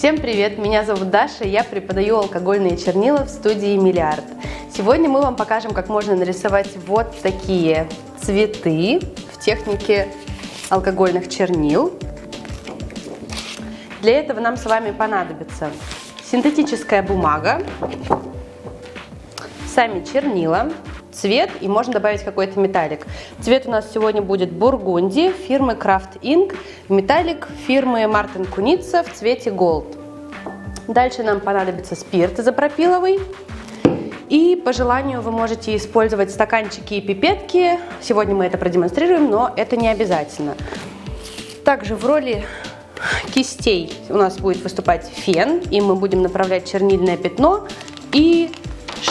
Всем привет, меня зовут Даша, я преподаю алкогольные чернила в студии Миллиард. Сегодня мы вам покажем, как можно нарисовать вот такие цветы в технике алкогольных чернил. Для этого нам с вами понадобится синтетическая бумага, сами чернила, цвет и можно добавить какой-то металлик. Цвет у нас сегодня будет бургунди фирмы Craft Ink, металлик фирмы Мартин Куница в цвете Gold. Дальше нам понадобится спирт изопропиловый. И по желанию вы можете использовать стаканчики и пипетки. Сегодня мы это продемонстрируем, но это не обязательно. Также в роли кистей у нас будет выступать фен, и мы будем направлять чернильное пятно. И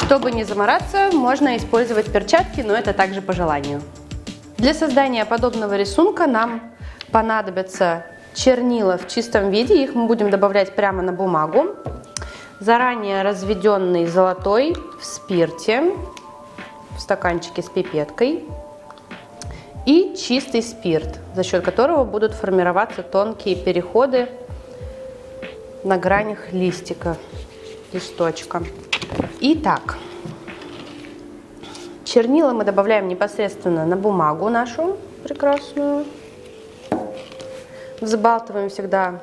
чтобы не замораться, можно использовать перчатки, но это также по желанию. Для создания подобного рисунка нам понадобятся чернила в чистом виде, их мы будем добавлять прямо на бумагу. Заранее разведенный золотой в спирте, в стаканчике с пипеткой. И чистый спирт, за счет которого будут формироваться тонкие переходы на гранях листика, листочка. Итак, чернила мы добавляем непосредственно на бумагу нашу прекрасную. Взбалтываем всегда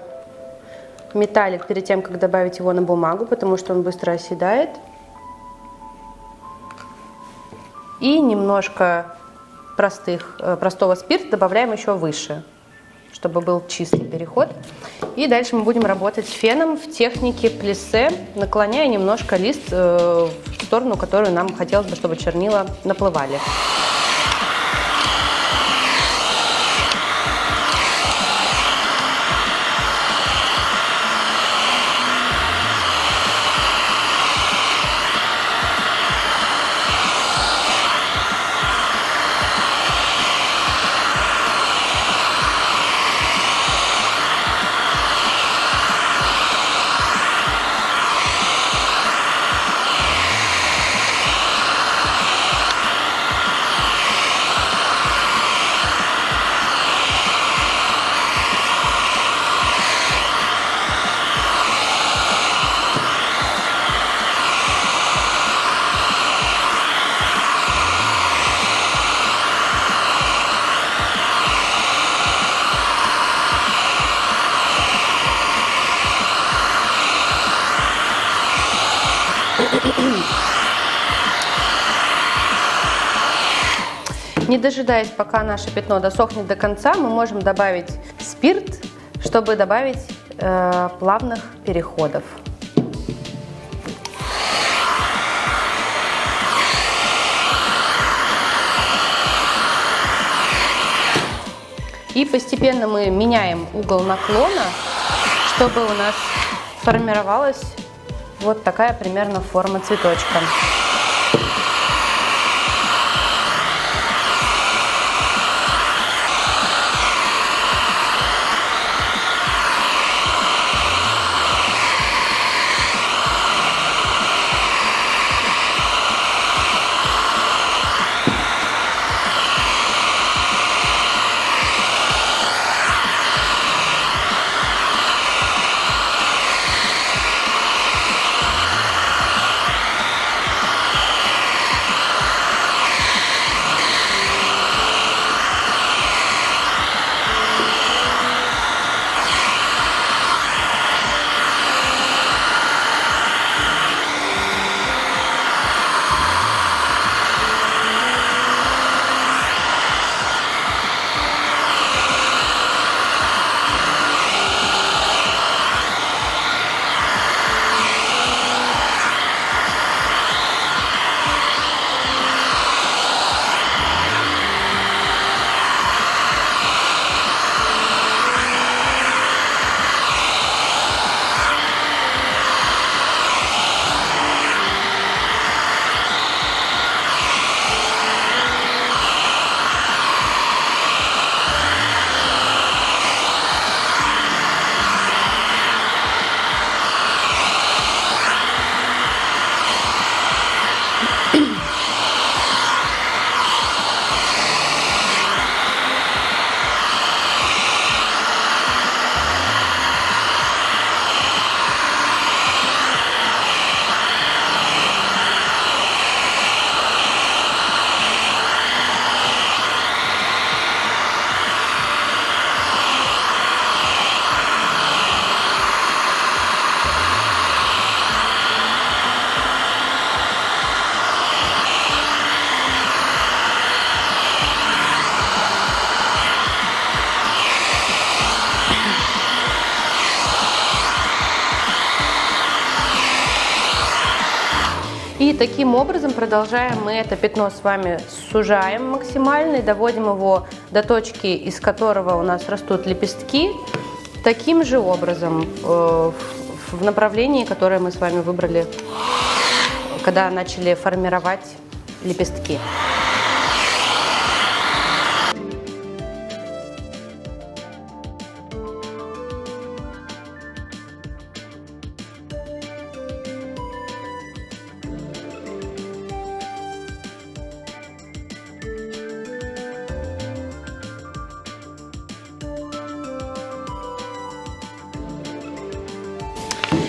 металлик перед тем, как добавить его на бумагу, потому что он быстро оседает. И немножко простых, э, простого спирта добавляем еще выше, чтобы был чистый переход. И дальше мы будем работать феном в технике плессе, наклоняя немножко лист э, в сторону, которую нам хотелось бы, чтобы чернила наплывали. Не дожидаясь, пока наше пятно досохнет до конца, мы можем добавить спирт, чтобы добавить э, плавных переходов. И постепенно мы меняем угол наклона, чтобы у нас формировалась вот такая примерно форма цветочка. И таким образом, продолжаем мы это пятно с вами сужаем максимально и доводим его до точки, из которого у нас растут лепестки, таким же образом э, в направлении, которое мы с вами выбрали, когда начали формировать лепестки.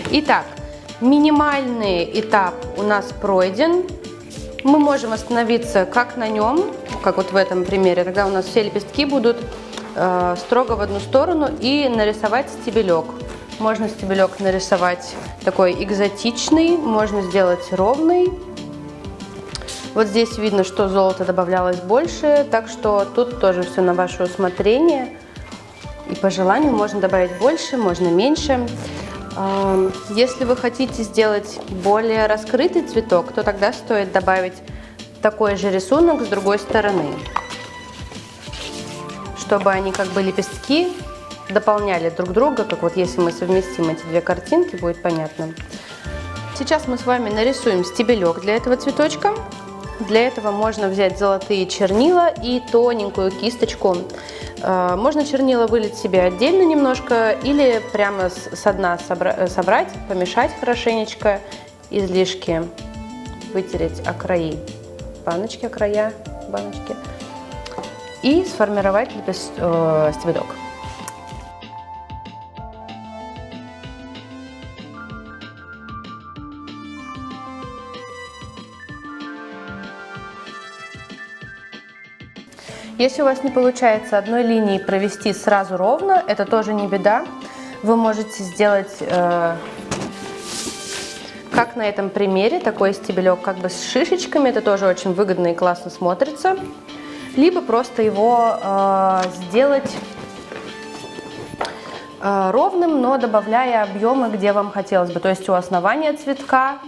Итак, минимальный этап у нас пройден. Мы можем остановиться как на нем, как вот в этом примере. Тогда у нас все лепестки будут э, строго в одну сторону и нарисовать стебелек. Можно стебелек нарисовать такой экзотичный, можно сделать ровный. Вот здесь видно, что золото добавлялось больше, так что тут тоже все на ваше усмотрение. И по желанию можно добавить больше, можно меньше. Если вы хотите сделать более раскрытый цветок, то тогда стоит добавить такой же рисунок с другой стороны, чтобы они как бы лепестки дополняли друг друга, как вот если мы совместим эти две картинки, будет понятно. Сейчас мы с вами нарисуем стебелек для этого цветочка. Для этого можно взять золотые чернила и тоненькую кисточку Э, можно чернила вылить себе отдельно немножко или прямо со дна собрать, помешать хорошенечко, излишки вытереть о краи баночки, о края баночки и сформировать лепест... э, стебелек. Если у вас не получается одной линией провести сразу ровно, это тоже не беда. Вы можете сделать, э, как на этом примере, такой стебелек как бы с шишечками. Это тоже очень выгодно и классно смотрится. Либо просто его э, сделать э, ровным, но добавляя объемы, где вам хотелось бы. То есть у основания цветка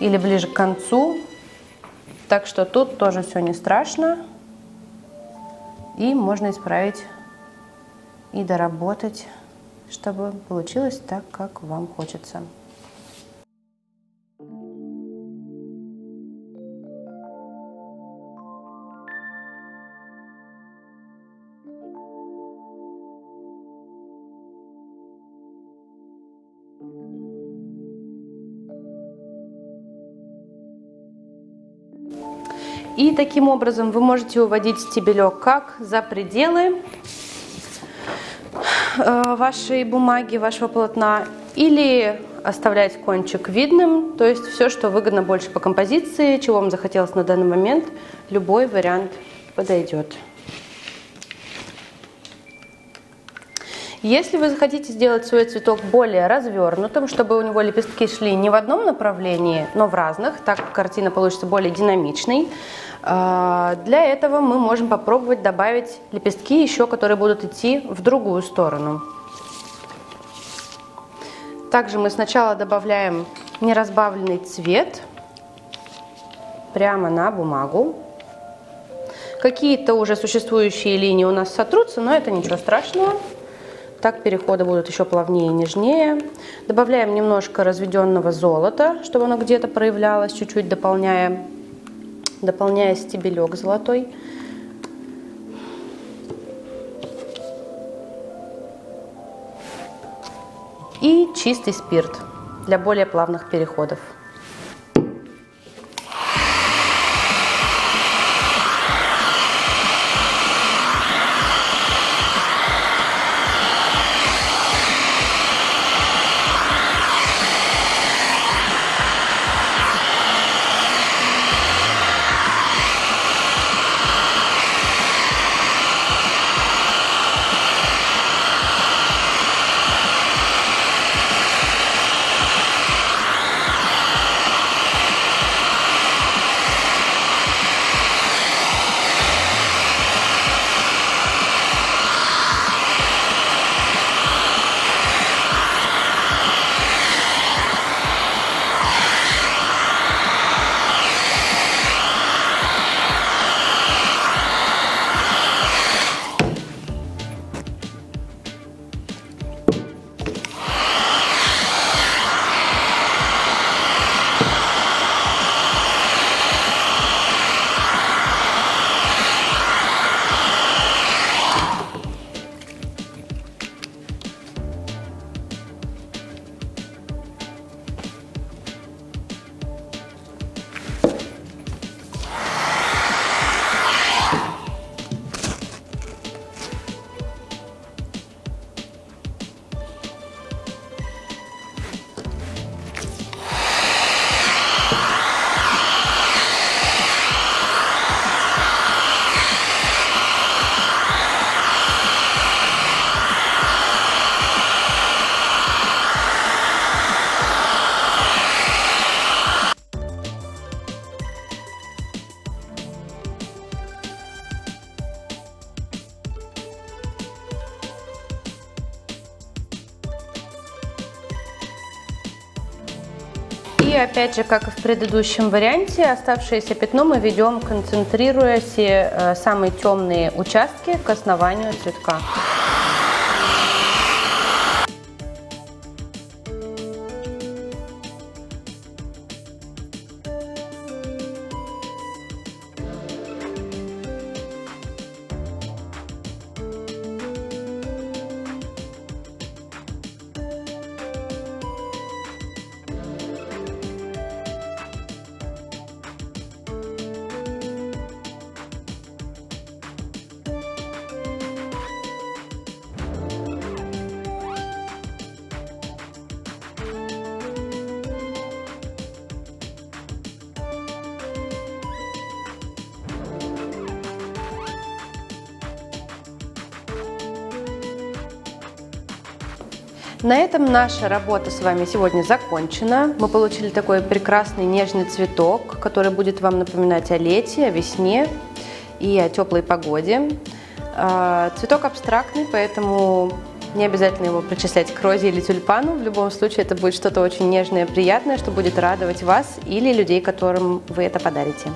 или ближе к концу. Так что тут тоже все не страшно и можно исправить и доработать, чтобы получилось так, как вам хочется. И таким образом вы можете уводить стебелек как за пределы э, вашей бумаги, вашего полотна, или оставлять кончик видным, то есть все, что выгодно больше по композиции, чего вам захотелось на данный момент, любой вариант подойдет. Если вы захотите сделать свой цветок более развернутым, чтобы у него лепестки шли не в одном направлении, но в разных, так картина получится более динамичной, а, для этого мы можем попробовать добавить лепестки еще, которые будут идти в другую сторону. Также мы сначала добавляем неразбавленный цвет прямо на бумагу. Какие-то уже существующие линии у нас сотрутся, но это ничего страшного. Так переходы будут еще плавнее и нежнее. Добавляем немножко разведенного золота, чтобы оно где-то проявлялось, чуть-чуть дополняя дополняя стебелек золотой. И чистый спирт для более плавных переходов. Опять же, как и в предыдущем варианте, оставшееся пятно мы ведем, концентрируя все э, самые темные участки к основанию цветка. На этом наша работа с вами сегодня закончена. Мы получили такой прекрасный нежный цветок, который будет вам напоминать о лете, о весне и о теплой погоде. А, цветок абстрактный, поэтому не обязательно его причислять к розе или тюльпану. В любом случае это будет что-то очень нежное приятное, что будет радовать вас или людей, которым вы это подарите.